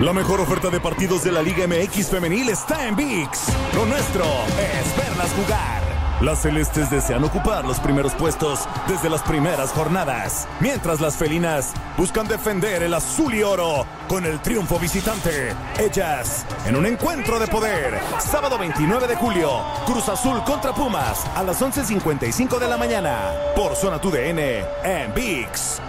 La mejor oferta de partidos de la Liga MX femenil está en VIX. Lo nuestro es verlas jugar. Las celestes desean ocupar los primeros puestos desde las primeras jornadas, mientras las felinas buscan defender el azul y oro con el triunfo visitante. Ellas, en un encuentro de poder, sábado 29 de julio, Cruz Azul contra Pumas a las 11.55 de la mañana, por Zona TUDN en VIX.